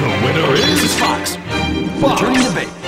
The winner is Fox. Fox. Returning the bait.